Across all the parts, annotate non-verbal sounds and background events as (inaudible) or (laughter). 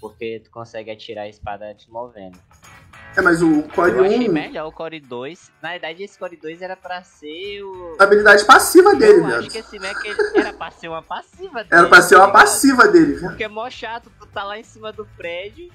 Porque tu consegue atirar a espada te movendo. É, mas o Core Eu achei 1, melhor o Core 2. Na verdade, esse Core 2 era pra ser o. a habilidade passiva dele, Eu viado. acho que esse Mac era pra ser uma passiva dele. Era pra ser uma tá passiva dele, viado. Porque é mó chato, tu tá lá em cima do prédio,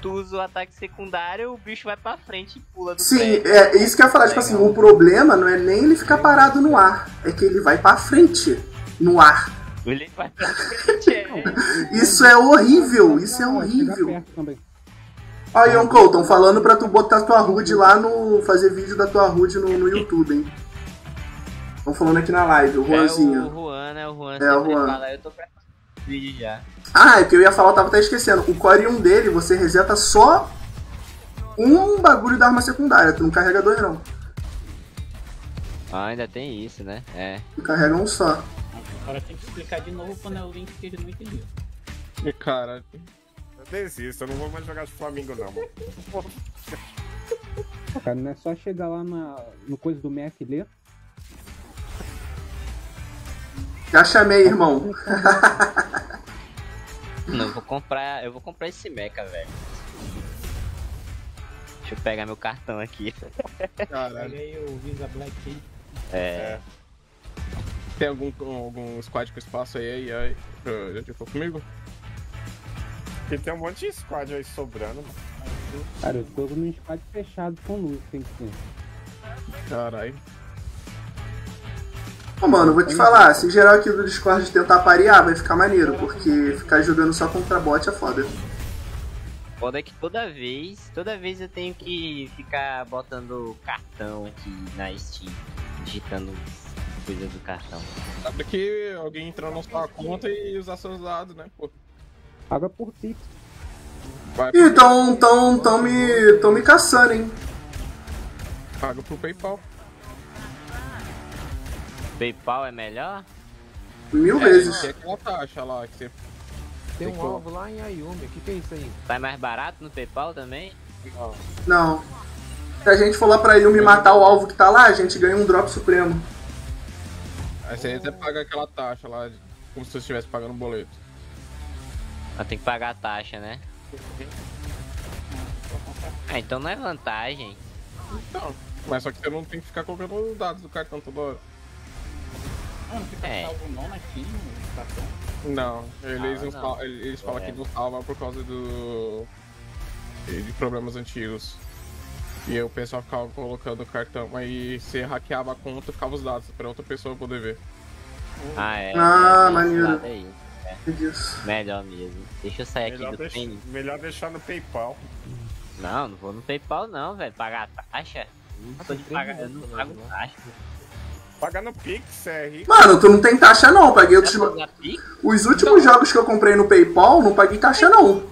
tu usa o ataque secundário, o bicho vai pra frente e pula do Sim, prédio. é isso que eu ia falar. Tipo assim, o problema não é nem ele ficar parado no ar, é que ele vai pra frente no ar. Vai (laughs) pra frente, é. Isso é horrível, isso é horrível. também. Ó, Ion Colton, falando pra tu botar tua HUD lá no. fazer vídeo da tua HUD no, no YouTube, hein? Estão falando aqui na live, o É o Juanzinho. Juan, né? O Juan É, o Juan. fala, eu tô vídeo já. Ah, é que eu ia falar, eu tava até esquecendo. O Core 1 dele, você reseta só um bagulho da arma secundária, tu não carrega dois não. Ah, ainda tem isso, né? É. Tu carrega um só. Agora tem que explicar de novo quando é o link que ele não entendeu. E, Cara, Eu desisto, eu não vou mais jogar de Flamengo não, mano. (laughs) Cara, não é só chegar lá na, no coisa do Mac e ler. Já chamei, irmão. Não, eu vou comprar. Eu vou comprar esse mecha, velho. Deixa eu pegar meu cartão aqui. caralho. Pega aí o Visa Black aí. É. Tem algum, algum squad com espaço aí, aí, aí, pra gente for comigo? Porque tem um monte de squad aí sobrando, mano. Cara, eu tô num squad fechado com luz, tem que ser. Caralho. Ô, mano, vou te falar, se geral aqui do Discord tentar parear, vai ficar maneiro, porque ficar jogando só contra bot é foda. Foda é que toda vez, toda vez eu tenho que ficar botando cartão aqui na Steam, digitando coisa do cartão. Sabe que alguém entrar na sua conta e usar seus dados, né? Pô, Paga por Pix. Ih, tão, tão, tão me, tão me caçando, hein? paga pro PayPal. PayPal é melhor? Mil É, vezes. Tem aquela taxa lá que você. Tem Tem um alvo lá em Ayumi. O que, que é isso aí? Sai mais barato no PayPal também? Não. Se a gente for lá pra Yumi matar o alvo que tá lá, a gente ganha um drop supremo. Aí você até paga aquela taxa lá, como se você estivesse pagando um boleto. Mas tem que pagar a taxa, né? Ah, então não é vantagem. Então, mas só que você não tem que ficar colocando os dados do cartão toda hora. Ah, não fica É. salvo não Steam, no cartão. Não, eles, Ah, não não. falam- eles falam É. que não salva por causa do. de problemas antigos. E aí o pessoal ficava colocando o cartão, aí você hackeava a conta e ficava os dados pra outra pessoa poder ver. Ah, é. Ah, é, maneiro. aí. Disso. Melhor mesmo. Deixa eu sair aqui Melhor, do deix- tênis. melhor deixar no PayPal. Não, não vou no PayPal não, velho. Pagar a taxa? Não Ah, sou de três pagar, eu não minutos pago né? taxa. Pagar no Pix, é rico. Mano, tu não tem taxa não, paguei outros. Os últimos jogos que eu comprei no PayPal, não paguei taxa não.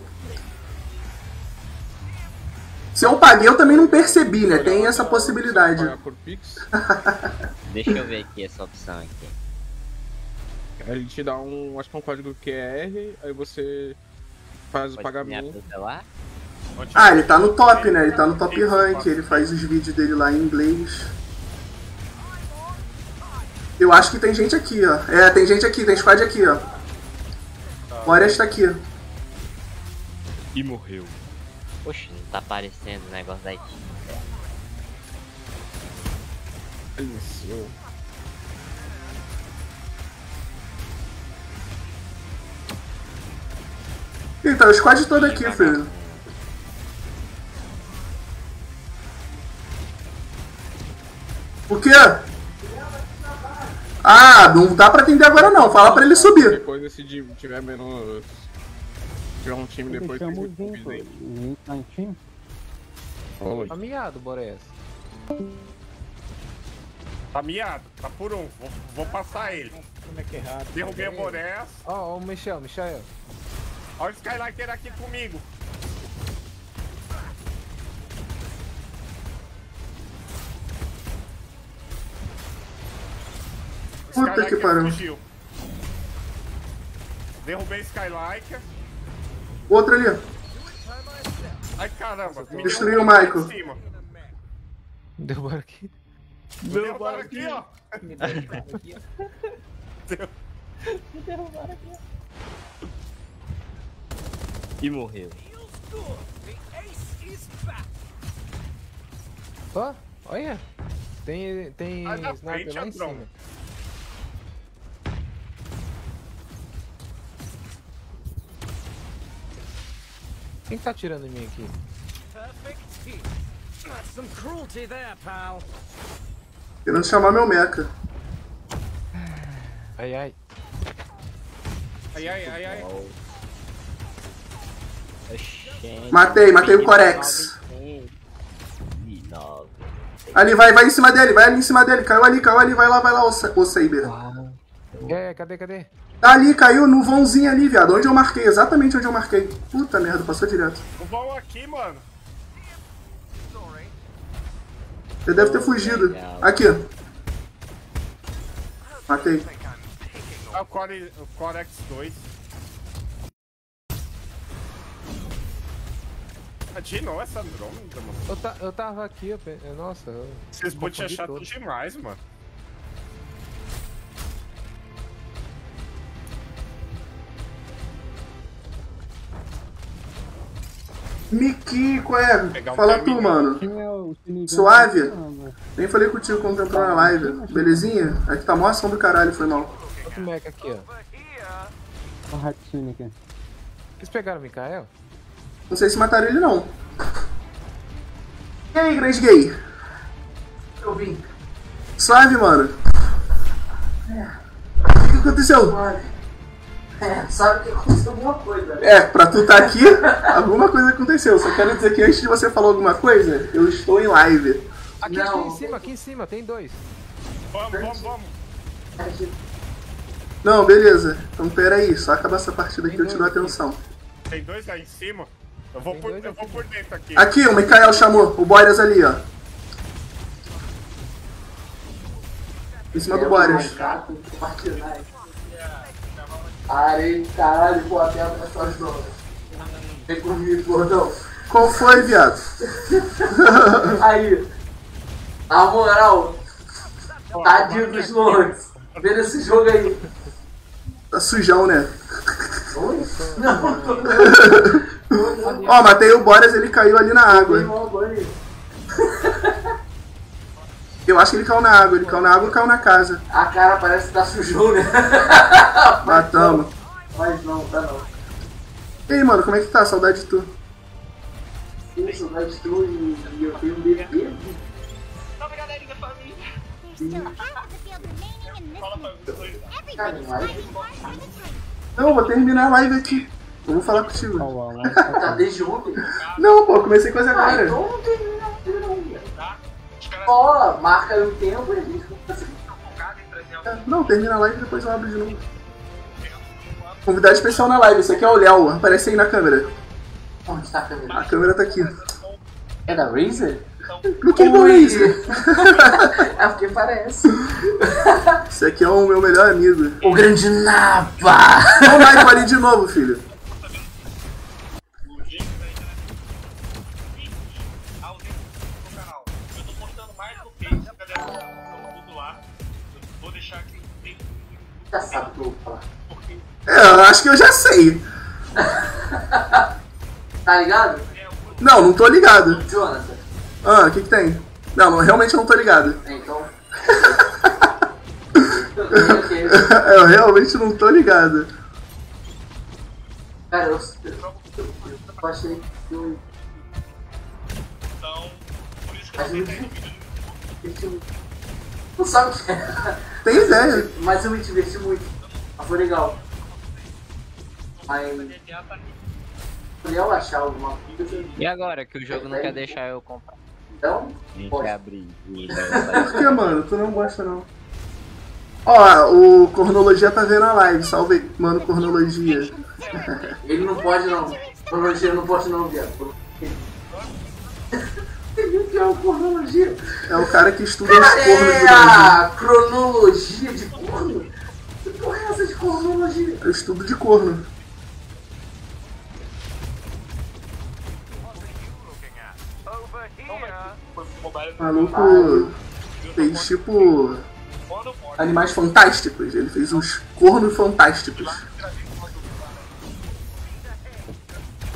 Se eu paguei, eu também não percebi, né? Tem essa possibilidade. (laughs) Deixa eu ver aqui essa opção aqui. ele te dá um. acho que é um código QR, aí você faz o Pode escanear pagamento. Ah, ele tá no top, né? Ele tá no top rank, ele faz os vídeos dele lá em inglês. Eu acho que tem gente aqui, ó. É, tem gente aqui, tem squad aqui, ó. O Arias tá aqui. E morreu. Poxa, não tá aparecendo o negócio da Steam. Isso. Tá o squad todo aqui, filho. O quê? Ah, não dá pra atender agora não. Fala pra ele subir. Depois se tiver menos. Tiver um time depois Deixamos muito vínculo. aí. Link na time. Falou. Amiado, Borés. Tá miado, tá por um. Vou, vou passar ele. Como é que é errado? Derrubei o Borés. Ó, ó, o Michel, Michel. Olha o Skylighter aqui comigo. O Puta que pariu. fugiu. Derrubei Skylighter. Outro ali. Ai caramba, me Destruiu o Michael. cima. Derrubaram aqui. Me derrubaram aqui, ó. Me derrubaram aqui, ó. Deu- Me derrubaram aqui, ó. E morreu. Ó, olha. Tem, tem da sniper frente, lá em cima. Quem tá atirando em mim aqui? Querendo chamar meu meca. Ai, ai. Ai, ai, ai, ai. Matei, matei o Corex. 9. Ali, vai, vai em cima dele, vai ali em cima dele. Caiu ali, caiu ali, vai lá, vai lá, ô, Sa- ô Saber. É, cadê, cadê? Tá ali, caiu no vãozinho ali, viado. Onde eu marquei, exatamente onde eu marquei. Puta merda, passou direto. O vão aqui, mano. Ele deve ter fugido. Aqui. Matei. É o Core, o Core X2. Ah, De novo essa Andrômeda, mano. Eu, ta, eu tava aqui, eu pe- Nossa, eu... É confundi chato todo. demais, mano. Miki, qual é? Um Fala tu, mano. É o Suave? é o Ana. Nem falei contigo quando tu entrou na live. Belezinha? Aqui tá mó ação do caralho, foi mal. Outro mecha aqui, ó. A Hatsune aqui. Eles pegaram o Mikael? Não sei se mataram ele, não. E aí, grande gay? Eu vim. Suave, mano. O que aconteceu? É, sabe que aconteceu alguma coisa. É, pra tu tá aqui, alguma coisa aconteceu. Só quero dizer que antes de você falar alguma coisa, eu estou em live. Aqui, Não. aqui em cima, aqui em cima, tem dois. Vamos, vamos, vamos. Não, beleza. Então pera aí, só acabar essa partida aqui eu te dou atenção. Tem dois aí em cima. Eu vou, Tem por, eu aqui. vou por dentro aqui. Aqui, o Mikael chamou, o Boreas ali, ó. Em cima do Boreas. Arei, caralho, pô, até as suas donas. Vem comigo, gordão. Qual foi, viado? (laughs) Aí, na moral, tadinho dos lords. Vendo esse jogo aí. Tá sujão, né? Oi? Não, (laughs) tô Ó, matei o Boreas, ele caiu ali na água. aí. (laughs) Eu acho que ele caiu na água. Ele caiu na água ou caiu na casa. A cara parece que tá sujão, né? (laughs) Matamos. Mas não, tá não. E aí, mano, como é que tá? Saudade de tu. Isso, mas tu e, e eu tenho um bebê. Cara, mas Não, eu vou terminar a live aqui. Eu vou falar contigo. A lá? tá desde ontem. Não, pô, comecei coisa Ah, agora. então não tem não. Ó, marca o tempo e a gente Não, termina a live e depois eu abro de novo. Convidado especial na live, esse aqui é o Léo, aparece aí na câmera. Onde tá a câmera? A câmera tá aqui. É da Razer? (laughs) No que Ui. isso? (laughs) É porque parece. Esse aqui é o meu melhor amigo. O grande Napa! Ô, Michael ali de novo, filho. Já sabe o que eu vou falar. É, eu acho que eu já sei. (laughs) Tá ligado? Não, não tô ligado. Jonathan. Ah, o que que tem? Não, não, realmente não tô ligado. Então. Ok. (laughs) eu realmente não tô ligado. Cara, eu, eu, eu achei que eu. Mas eu me diverti muito. Não sabe o que é. Tem ideia. Mas eu me diverti muito. Mas foi legal. Mas. Eu achar alguma coisa. E agora que o jogo não quer deixar eu comprar? Então, vai abrir. Por que, mano? Tu não gosta, não. Ó, o Cornologia tá vendo a live. Salve mano, Cornologia. ele não pode não. Cronologia não pode não, viado. (laughs) Que é o? É o cara que estuda os cornos do É Brasil. a cronologia de corno? Que porra é essa de cronologia? Eu estudo de corno. O maluco fez tipo. Animais fantásticos. Ele fez uns cornos fantásticos.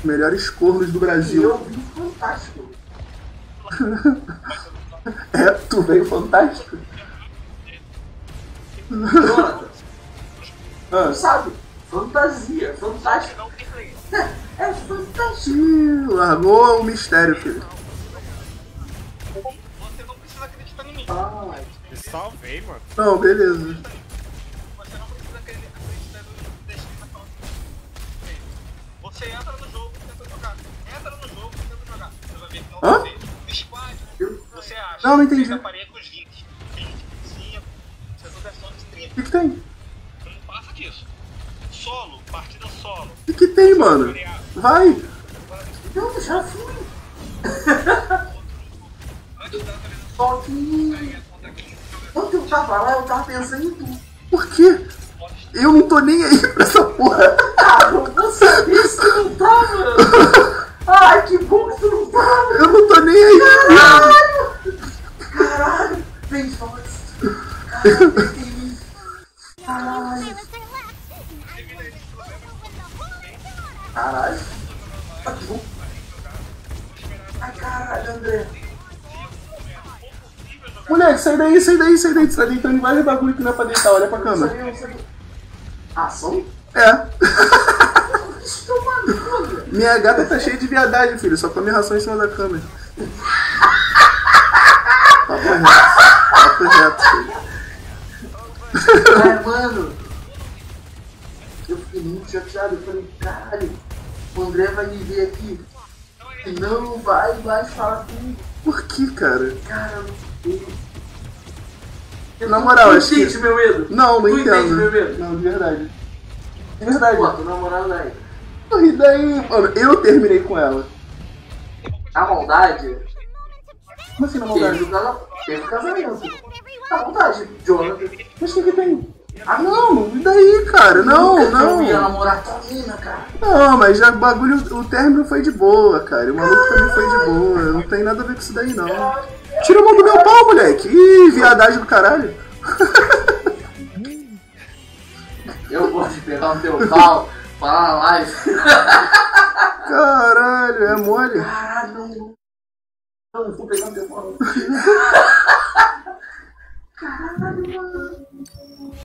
melhores cornos do E Brasil. eu fantástico. É, tu veio fantástico. Jonathan, Ah, tu sabe? Fantasia, fantástico. É fantástico. ih, largou o mistério, filho. Você não precisa acreditar em mim. Ah, Me salvei, mano. Não, beleza. Você não precisa acre- acreditar no destino. Você entra no jogo e tenta jogar. Entra no jogo e tenta jogar. Você vai ver que não Hã? Você acha. Não, não entendi. parei com os 20. 20, 25. Você só versão de 30. O que, que tem? Não passa disso. Solo, partida solo. O que, que tem, mano? Vai! eu já fui. Só que. Quando eu tava lá, eu tava pensando em tu. Por quê? Eu não tô nem aí pra essa porra. Ah, se tu não (laughs) tava. Ai, que bom que tu não tava. Eu não tô nem aí. Caralho! Caralho! Vem, fala isso. Caralho, tem Caralho! Caralho! Ah, que bom. Ai, caralho, André. Moleque, sai daí, sai daí, sai daí. Você tá deitando em vários bagulho que não é pra deitar. Olha pra câmera. sabia, não sabia. Ação? É. (laughs) Minha gata tá cheia de viadagem, filho. Só come ração em cima da câmera. Papo reto. Papo reto, filho. Ai, mano. Eu fiquei muito chateado. Eu falei, caralho, o André vai me ver aqui. E não vai, vai falar comigo. Por que, cara? Cara, eu não Na moral, tu acho que- meu medo? Não, não Tu entende meu medo? Não, de verdade. De verdade. Pô, tô namorando aí. E daí, mano, eu terminei com ela. A maldade Como assim na teve maldade? o casa- teve o casamento. A maldade, Jonathan. Mas o que que tem? Ah, não, e daí, cara? Não, Nunca que Eu ia não. namorar mina, cara. Não, mas já o bagulho, o término foi de boa, cara. O maluco também foi de boa. Não tem nada a ver com isso daí, não. Tira a mão do meu pau, moleque. Ih, viadagem do caralho. (laughs) Eu gosto de pegar o teu pau, falar na live. (laughs) Caralho, é mole. Caralho, não. Não, vou pegar o não. (laughs) Caralho, mano.